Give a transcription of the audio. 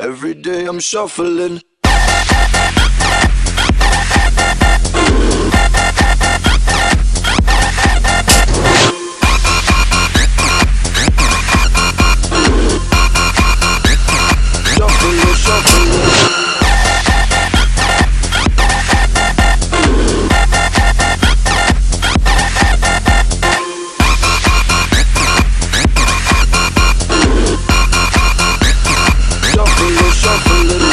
Every day I'm shuffling. Shuffling, shuffling. yourself a little